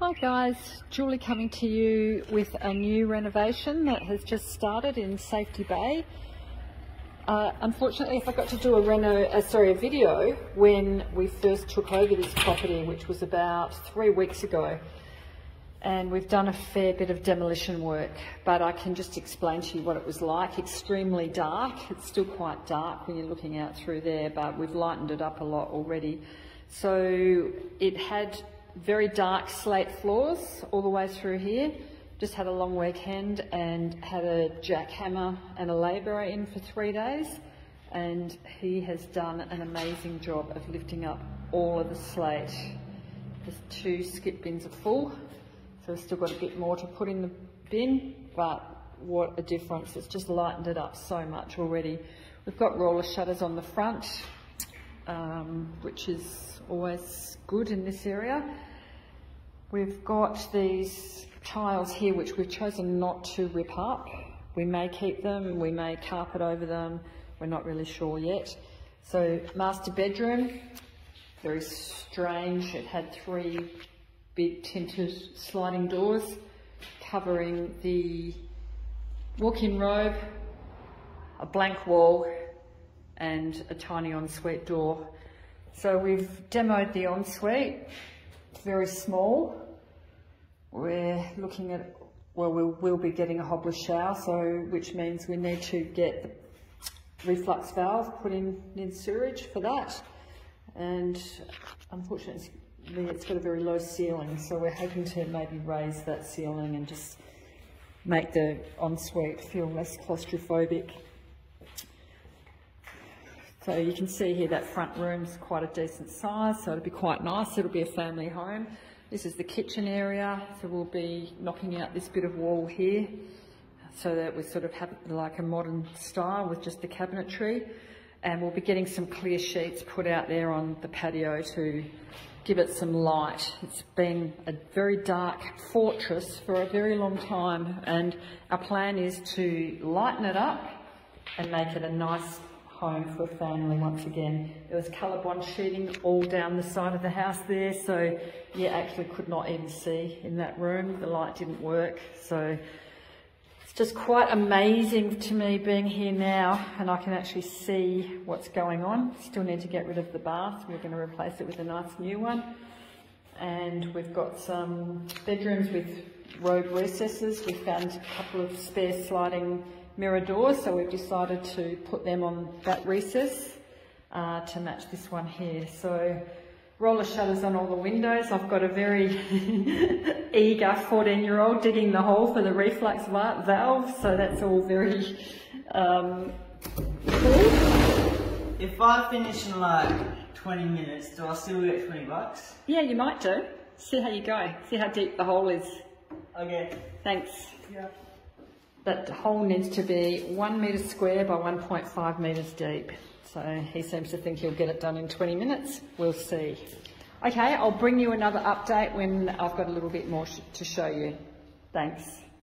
Hi guys, Julie coming to you with a new renovation that has just started in Safety Bay. Uh, unfortunately, I forgot to do a reno, uh, sorry, a video when we first took over this property, which was about three weeks ago. And we've done a fair bit of demolition work, but I can just explain to you what it was like. Extremely dark. It's still quite dark when you're looking out through there, but we've lightened it up a lot already. So it had very dark slate floors all the way through here. Just had a long weekend and had a jackhammer and a labourer in for three days. And he has done an amazing job of lifting up all of the slate. The two skip bins are full, so we've still got a bit more to put in the bin, but what a difference. It's just lightened it up so much already. We've got roller shutters on the front, um, which is always good in this area. We've got these tiles here which we've chosen not to rip up. We may keep them, we may carpet over them, we're not really sure yet. So master bedroom, very strange. It had three big tinted sliding doors covering the walk-in robe, a blank wall and a tiny ensuite door. So we've demoed the ensuite it's very small. We're looking at, well, we'll, we'll be getting a hobless shower, so which means we need to get the reflux valve put in in sewage for that. And unfortunately, it's got a very low ceiling, so we're hoping to maybe raise that ceiling and just make the ensuite feel less claustrophobic. So you can see here that front room's quite a decent size, so it'll be quite nice. It'll be a family home. This is the kitchen area, so we'll be knocking out this bit of wall here so that we sort of have like a modern style with just the cabinetry. And we'll be getting some clear sheets put out there on the patio to give it some light. It's been a very dark fortress for a very long time and our plan is to lighten it up and make it a nice home for a family once again. There was COLORBOND sheeting all down the side of the house there, so you actually could not even see in that room. The light didn't work, so it's just quite amazing to me being here now and I can actually see what's going on. Still need to get rid of the bath. We're going to replace it with a nice new one. And we've got some bedrooms with robe recesses. We found a couple of spare sliding mirror doors, so we've decided to put them on that recess uh, to match this one here. So roller shutters on all the windows. I've got a very eager 14 year old digging the hole for the reflux valve, so that's all very um, cool. If I finish in like 20 minutes, do I still get 20 bucks? Yeah, you might do. See how you go. See how deep the hole is. Okay. Thanks. Yeah. That hole needs to be one metre square by 1.5 metres deep. So he seems to think he'll get it done in 20 minutes. We'll see. Okay, I'll bring you another update when I've got a little bit more to show you. Thanks.